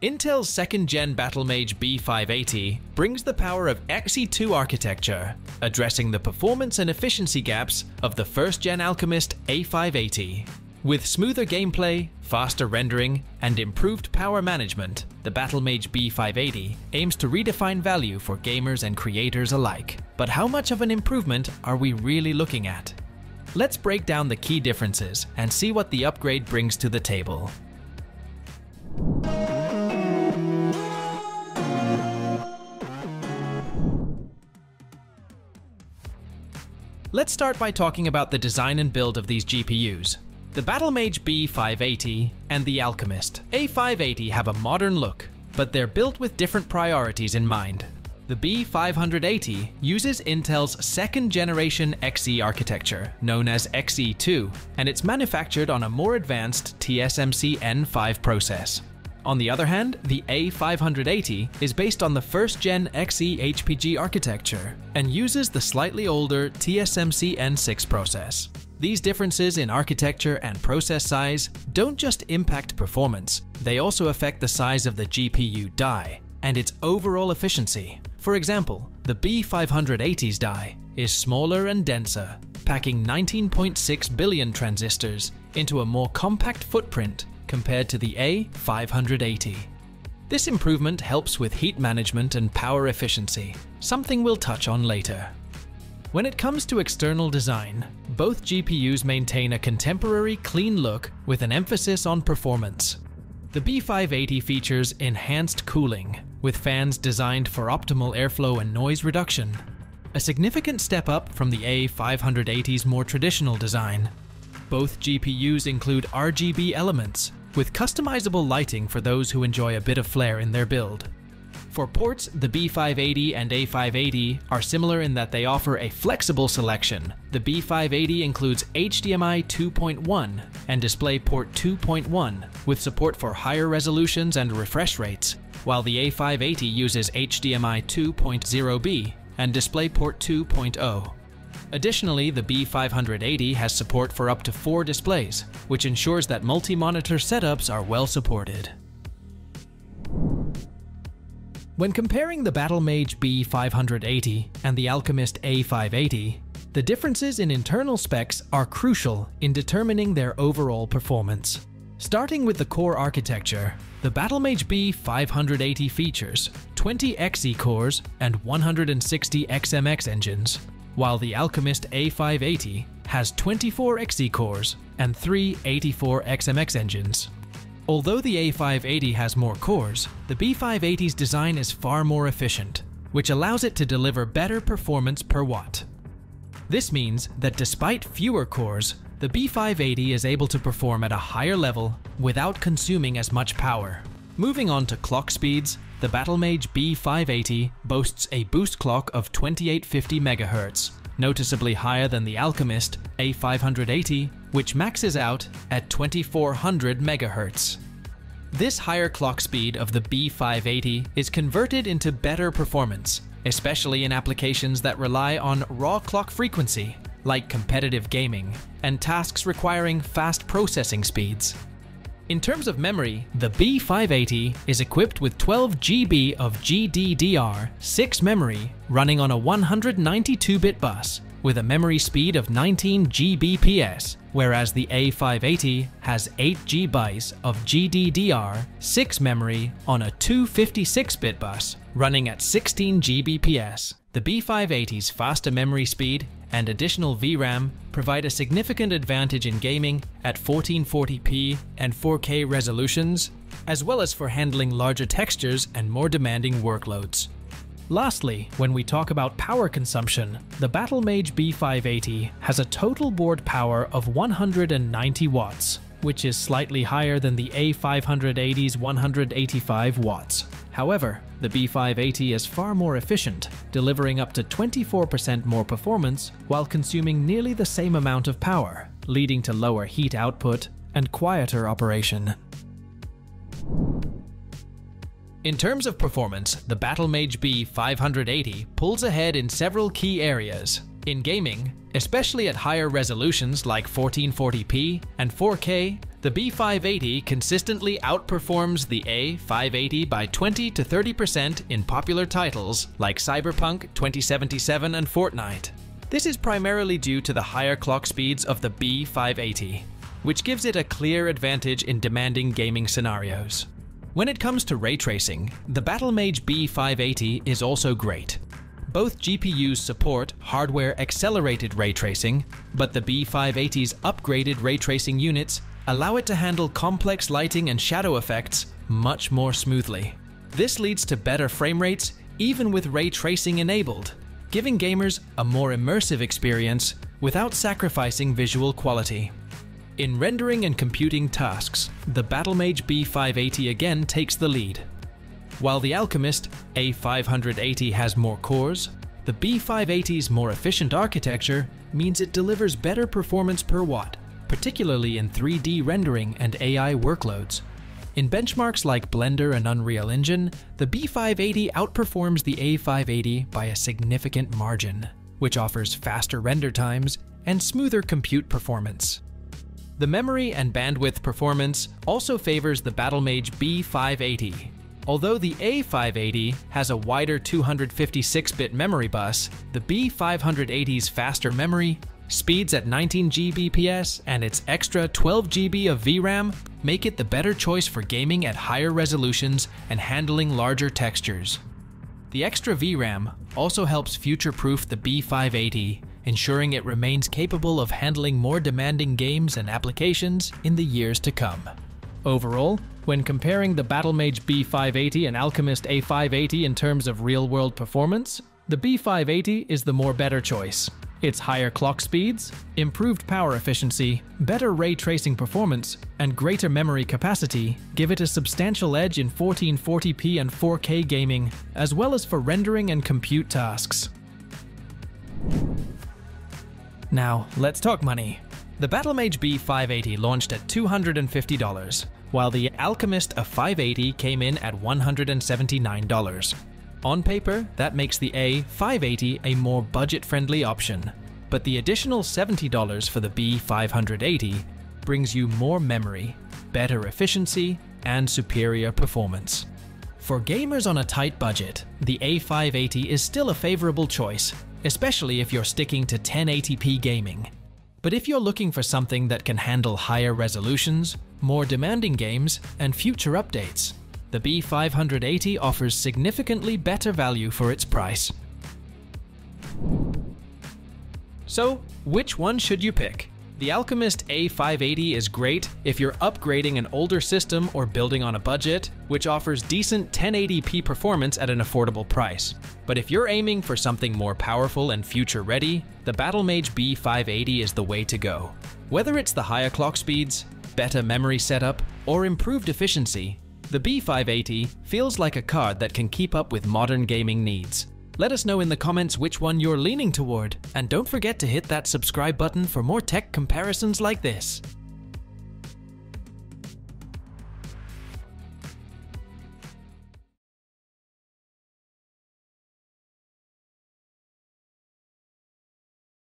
Intel's second-gen Battlemage B580 brings the power of Xe2 architecture, addressing the performance and efficiency gaps of the first-gen Alchemist A580. With smoother gameplay, faster rendering, and improved power management, the Battlemage B580 aims to redefine value for gamers and creators alike. But how much of an improvement are we really looking at? Let's break down the key differences and see what the upgrade brings to the table. Let's start by talking about the design and build of these GPUs. The Battlemage B580 and the Alchemist A580 have a modern look, but they're built with different priorities in mind. The B580 uses Intel's second generation Xe architecture, known as Xe2, and it's manufactured on a more advanced TSMC N5 process. On the other hand, the A580 is based on the first gen Xe HPG architecture and uses the slightly older TSMC N6 process. These differences in architecture and process size don't just impact performance, they also affect the size of the GPU die and its overall efficiency. For example, the B580's die is smaller and denser, packing 19.6 billion transistors into a more compact footprint compared to the A580. This improvement helps with heat management and power efficiency, something we'll touch on later. When it comes to external design, both GPUs maintain a contemporary, clean look with an emphasis on performance. The B580 features enhanced cooling, with fans designed for optimal airflow and noise reduction, a significant step up from the A580's more traditional design. Both GPUs include RGB elements, with customizable lighting for those who enjoy a bit of flair in their build. For ports, the B580 and A580 are similar in that they offer a flexible selection. The B580 includes HDMI 2.1 and DisplayPort 2.1 with support for higher resolutions and refresh rates, while the A580 uses HDMI 2.0b and DisplayPort 2.0. Additionally, the B580 has support for up to four displays, which ensures that multi-monitor setups are well supported. When comparing the Battlemage B580 and the Alchemist A580, the differences in internal specs are crucial in determining their overall performance. Starting with the core architecture, the Battlemage B580 features 20 Xe cores and 160 XMX engines, while the Alchemist A580 has 24 Xe cores and 3 84 XMX engines. Although the A580 has more cores, the B580's design is far more efficient, which allows it to deliver better performance per watt. This means that despite fewer cores, the B580 is able to perform at a higher level without consuming as much power. Moving on to clock speeds, the Battlemage B580 boasts a boost clock of 2850 MHz, noticeably higher than the Alchemist A580, which maxes out at 2400 MHz. This higher clock speed of the B580 is converted into better performance, especially in applications that rely on raw clock frequency, like competitive gaming, and tasks requiring fast processing speeds. In terms of memory, the B580 is equipped with 12 GB of GDDR6 memory running on a 192-bit bus with a memory speed of 19 Gbps, whereas the A580 has 8 GB of GDDR6 memory on a 256-bit bus running at 16 Gbps. The B580's faster memory speed and additional VRAM provide a significant advantage in gaming at 1440p and 4K resolutions, as well as for handling larger textures and more demanding workloads. Lastly, when we talk about power consumption, the Battlemage B580 has a total board power of 190 watts, which is slightly higher than the A580's 185 watts. However, the B580 is far more efficient, delivering up to 24% more performance while consuming nearly the same amount of power, leading to lower heat output and quieter operation. In terms of performance, the Battlemage B580 pulls ahead in several key areas. In gaming, especially at higher resolutions like 1440p and 4K, the B580 consistently outperforms the A580 by 20 to 30% in popular titles like Cyberpunk 2077 and Fortnite. This is primarily due to the higher clock speeds of the B580, which gives it a clear advantage in demanding gaming scenarios. When it comes to ray tracing, the Battlemage B580 is also great. Both GPUs support hardware accelerated ray tracing, but the B580's upgraded ray tracing units allow it to handle complex lighting and shadow effects much more smoothly. This leads to better frame rates even with ray tracing enabled, giving gamers a more immersive experience without sacrificing visual quality. In rendering and computing tasks, the Battlemage B580 again takes the lead. While the Alchemist A580 has more cores, the B580's more efficient architecture means it delivers better performance per watt particularly in 3D rendering and AI workloads. In benchmarks like Blender and Unreal Engine, the B580 outperforms the A580 by a significant margin, which offers faster render times and smoother compute performance. The memory and bandwidth performance also favors the Battlemage B580. Although the A580 has a wider 256-bit memory bus, the B580's faster memory Speeds at 19 Gbps and its extra 12 GB of VRAM make it the better choice for gaming at higher resolutions and handling larger textures. The extra VRAM also helps future-proof the B580, ensuring it remains capable of handling more demanding games and applications in the years to come. Overall, when comparing the Battlemage B580 and Alchemist A580 in terms of real-world performance, the B580 is the more better choice. Its higher clock speeds, improved power efficiency, better ray tracing performance, and greater memory capacity give it a substantial edge in 1440p and 4K gaming, as well as for rendering and compute tasks. Now, let's talk money. The Battlemage B580 launched at $250, while the Alchemist A580 came in at $179. On paper, that makes the A580 a more budget-friendly option, but the additional $70 for the B580 brings you more memory, better efficiency, and superior performance. For gamers on a tight budget, the A580 is still a favorable choice, especially if you're sticking to 1080p gaming. But if you're looking for something that can handle higher resolutions, more demanding games, and future updates, the B580 offers significantly better value for its price. So, which one should you pick? The Alchemist A580 is great if you're upgrading an older system or building on a budget, which offers decent 1080p performance at an affordable price. But if you're aiming for something more powerful and future ready, the Battlemage B580 is the way to go. Whether it's the higher clock speeds, better memory setup, or improved efficiency, the B580 feels like a card that can keep up with modern gaming needs. Let us know in the comments which one you're leaning toward, and don't forget to hit that subscribe button for more tech comparisons like this.